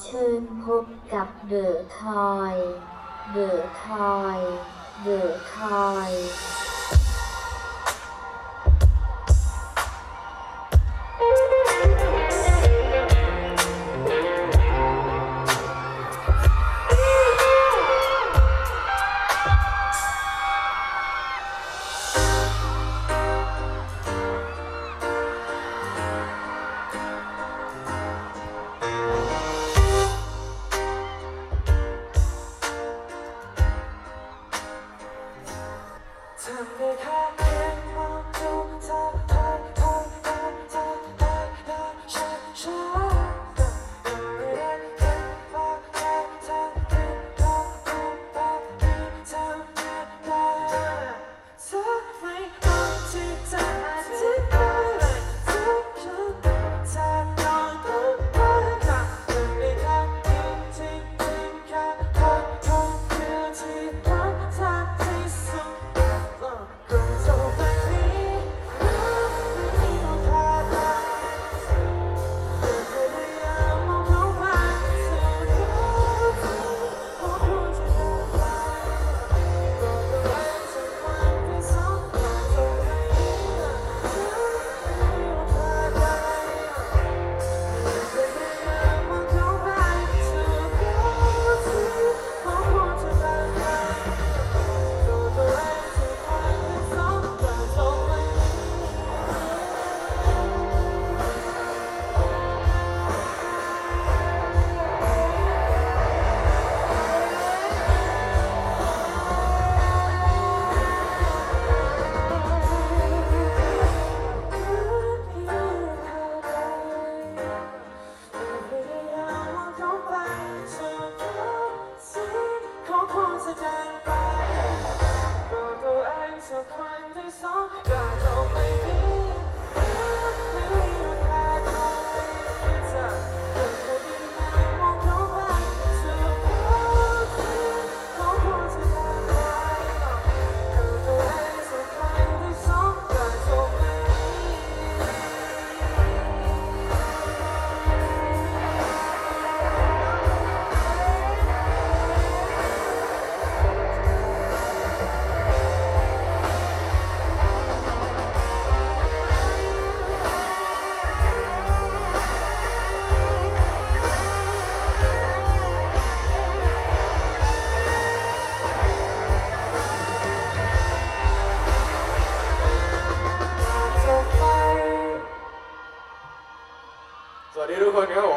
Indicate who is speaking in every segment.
Speaker 1: เชิญพบกับเดอะทอย เดอะทอย เดอะทอย
Speaker 2: everyone.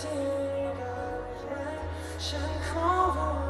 Speaker 2: อฉันที่รั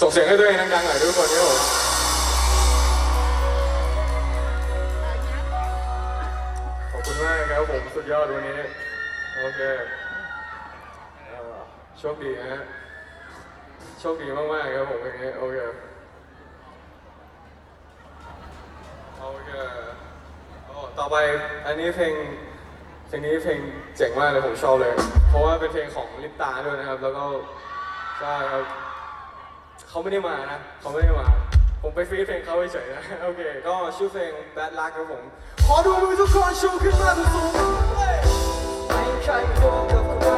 Speaker 2: ส่งเสียงให้ตัว
Speaker 1: เองดัง
Speaker 2: ๆหน่อยทุกคนครับ
Speaker 1: ผมขอบคุณมากครับผมสุดยอดวันนี้ โอเคโชคดีนะฮะ โชคดีมากๆครับผมอย่างนี้โอเคโอเคโอ้ต่อไปอันนี้เพลงเพลงนี้เพลงเจ๋งมากเลยผมชอบเลย เพราะว่าเป็นเพลงของลิปตาด้วยนะครับ แล้วก็ใช่ครับ เขาไม่ได้มานะเขาไม่ได้มา ผมไปฟีดเพลงเขาเฉยๆนะโอเค ก็ชื่อเพลง Bad Luck ครับผม ขอดูมือทุกคนชูขึ้นมาสูงๆ
Speaker 2: ไม่ใคย
Speaker 1: พบกับใคร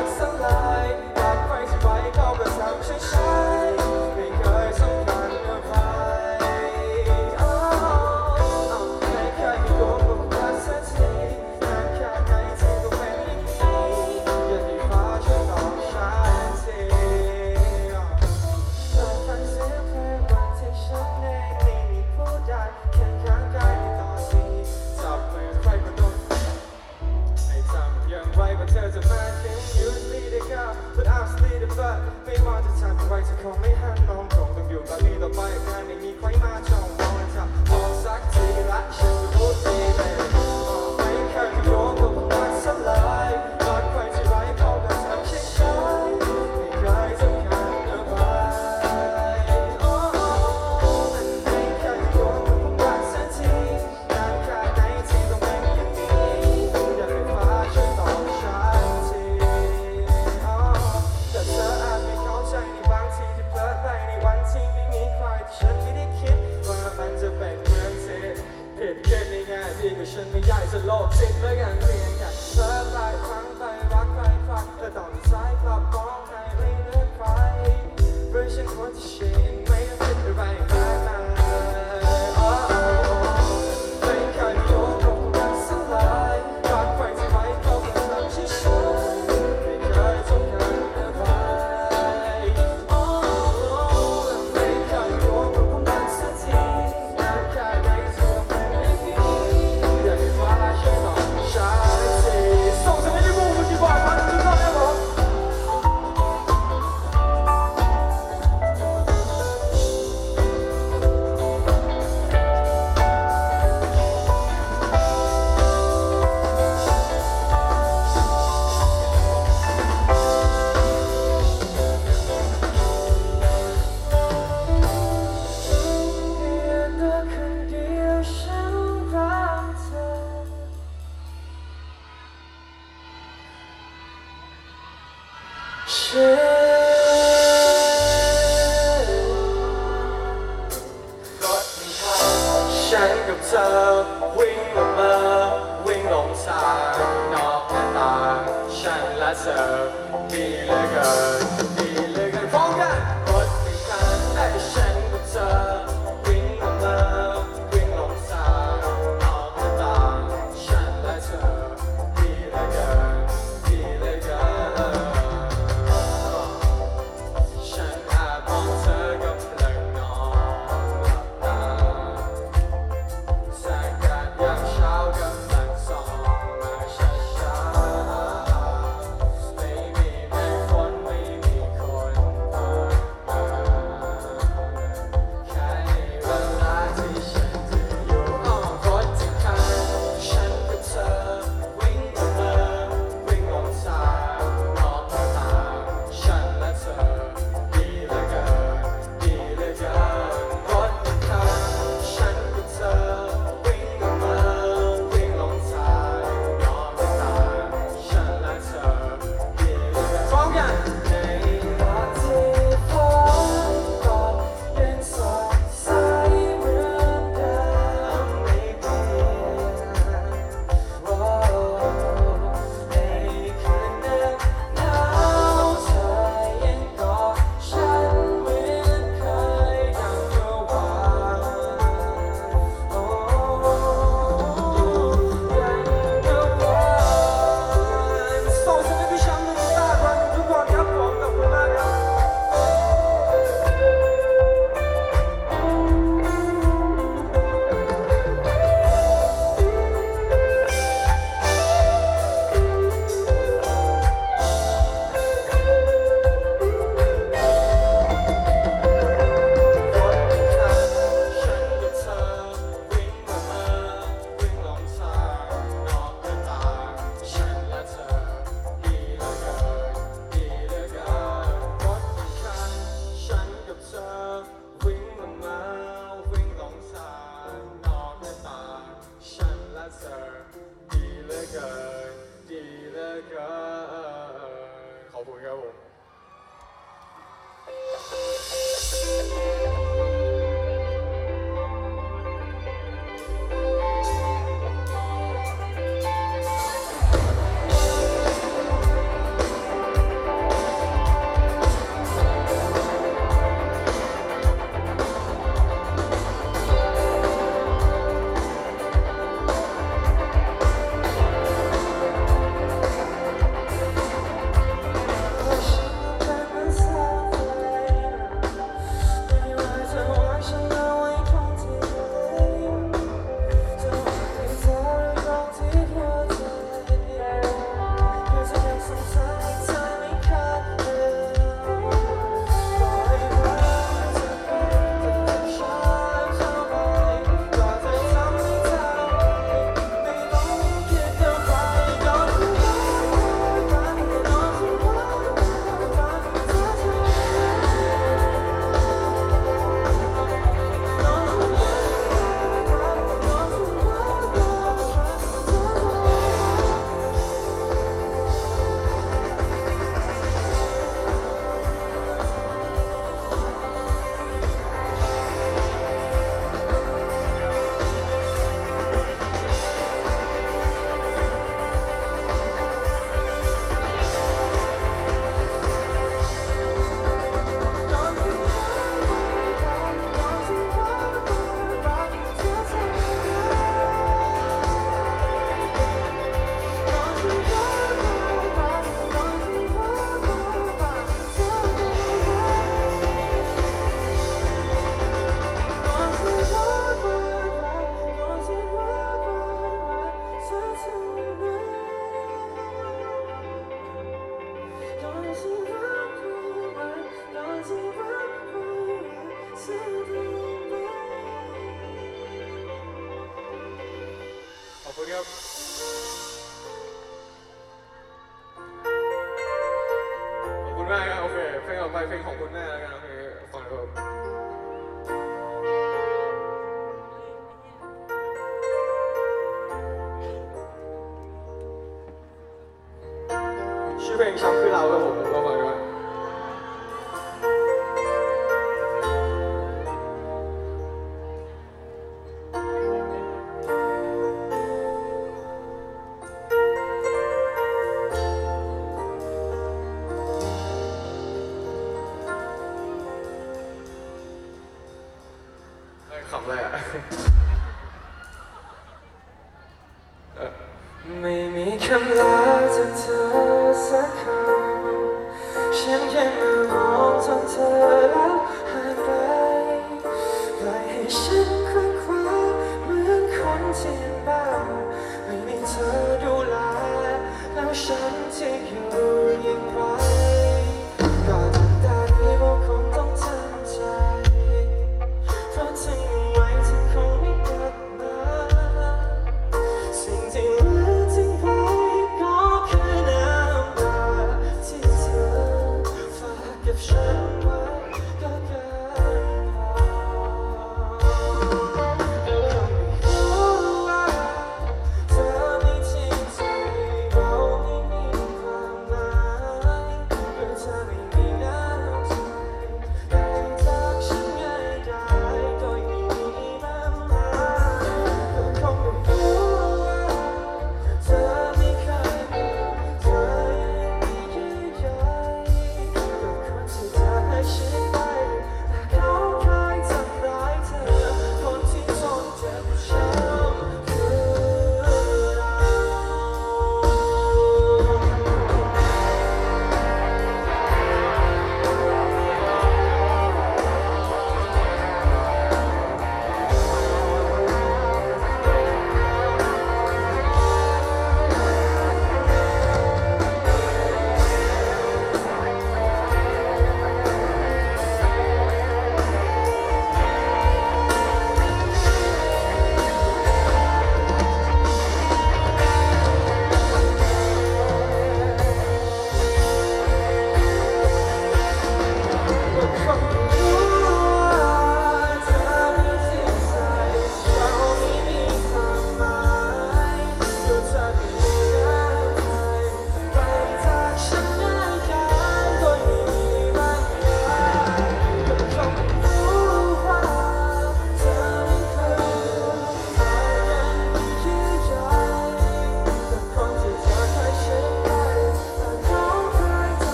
Speaker 1: ช้ำคือเรา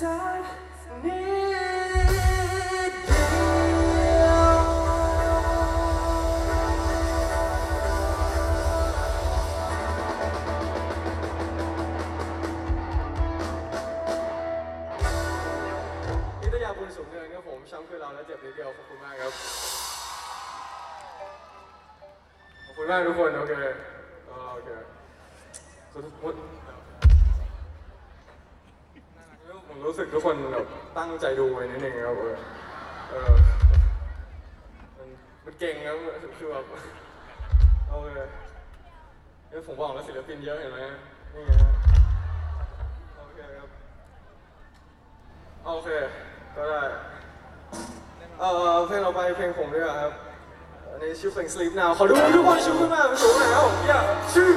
Speaker 2: สั งใจดูไว้นิดนึงครับเออเออ
Speaker 1: มันมันเก่งครับคือแบบโอเคเดี๋ยผมบอกแล้วศิลปินเยอะเห็นไหมนี่ไงฮะโอเคครับโอเคก็ได้เออเพลงเราไปเพลงผมด้วยครับอันนี้ชื่อเพลง Sleep Now ขอดูทุกคนชูขึ้นมาเป็นสูงหน่อยครับอย่าชื่อ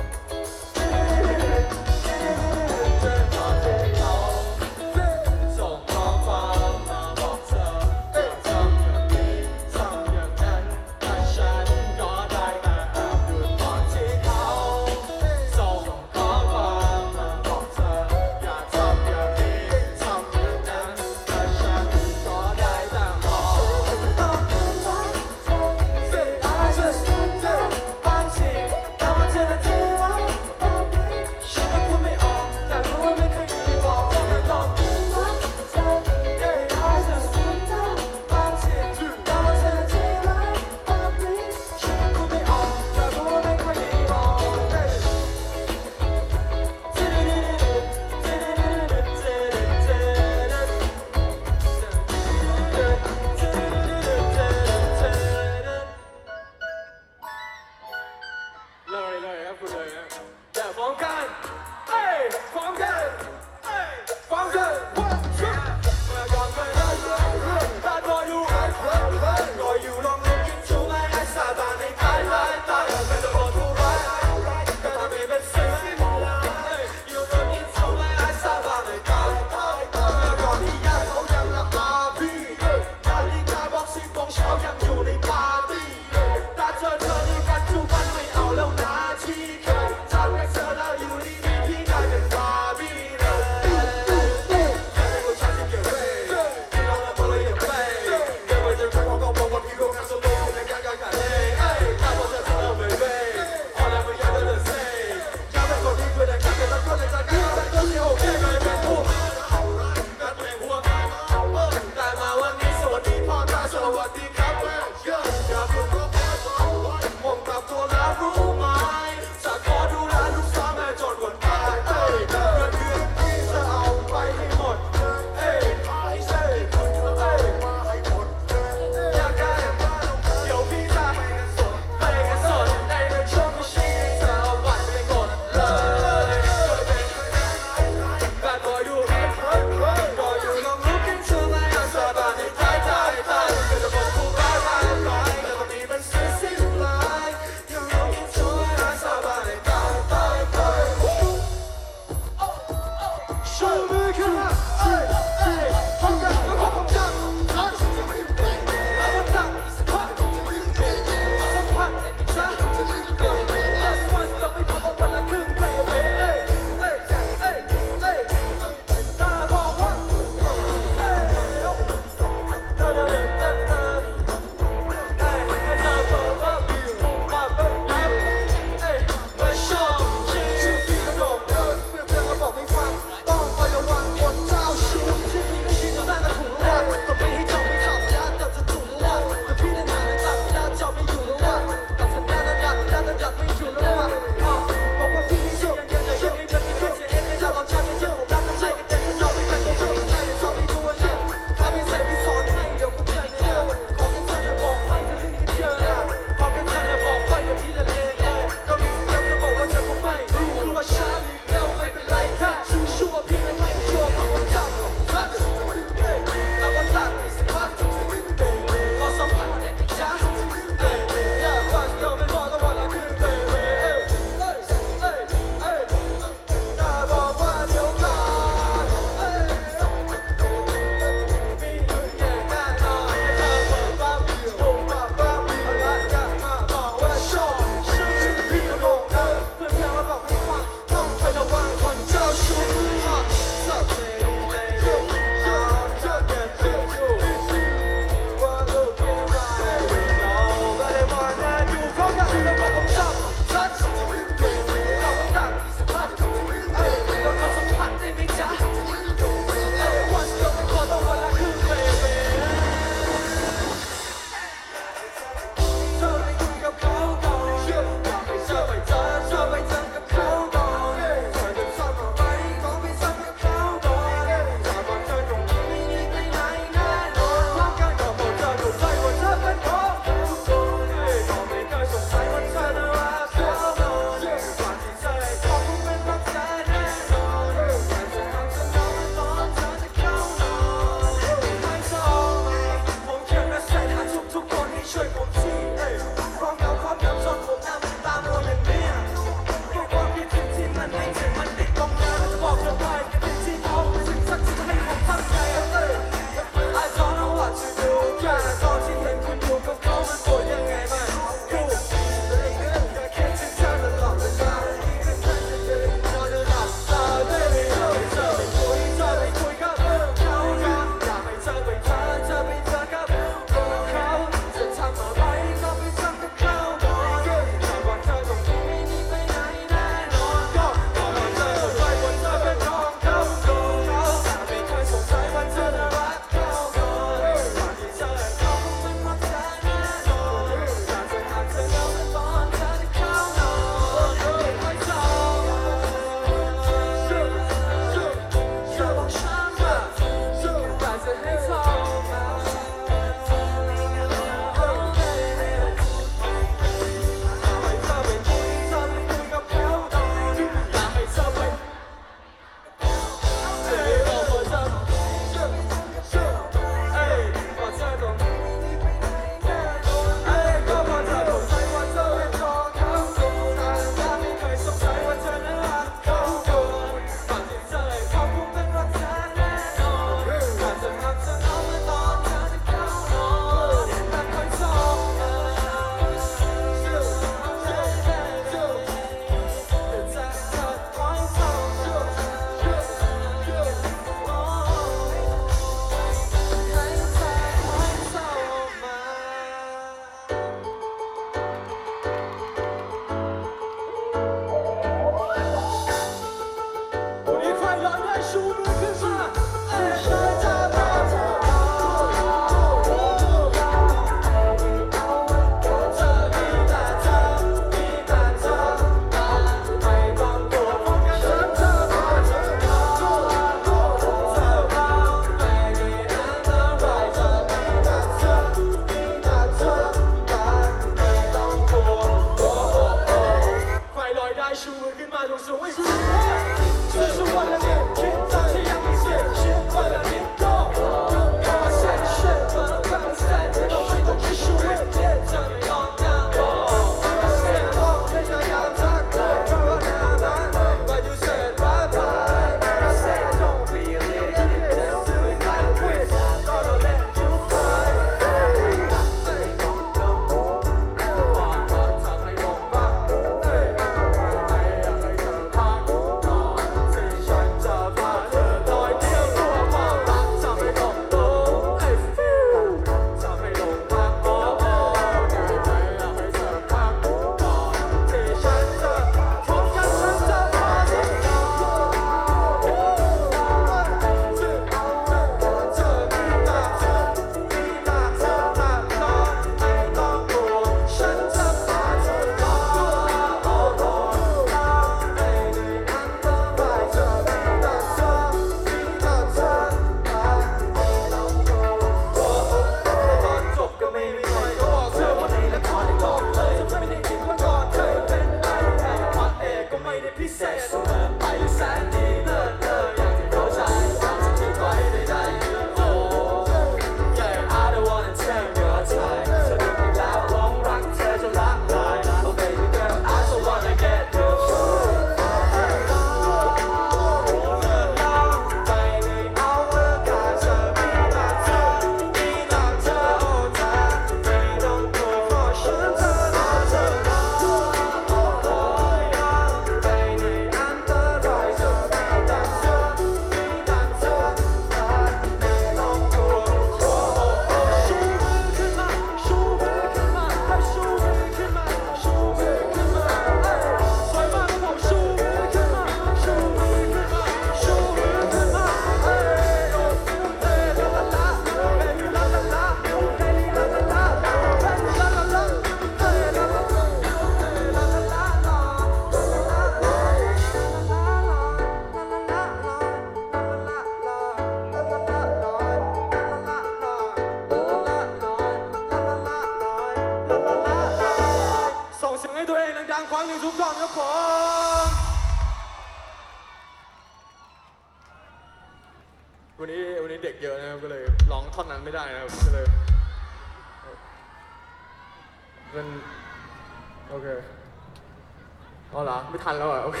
Speaker 1: ทันแล้วโอเค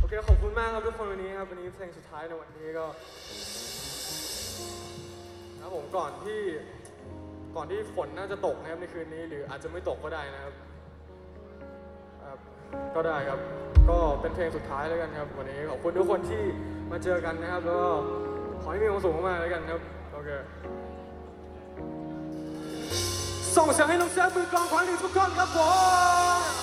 Speaker 1: โอเค ขอบคุณมากครับทุกคนวันนี้ครับ วันนี้เพลงสุดท้ายในวันนี้ก็นะครับผมก่อนที่ก่อนที่ฝนน่าจะตกนะครับในคืนนี้ หรืออาจจะไม่ตกก็ได้นะครับครับก็ได้ครับ ก็เป็นเพลงสุดท้ายแล้วกันครับ วันนี้ขอบคุณทุกคนที่มาเจอกันนะครับ แล้วก็ขอให้มีความสุขมากๆแล้วกันครับโอเคส่งเสียงให้น้องเซฟมือกลองครั้งหนึ่งทุกคนครับผม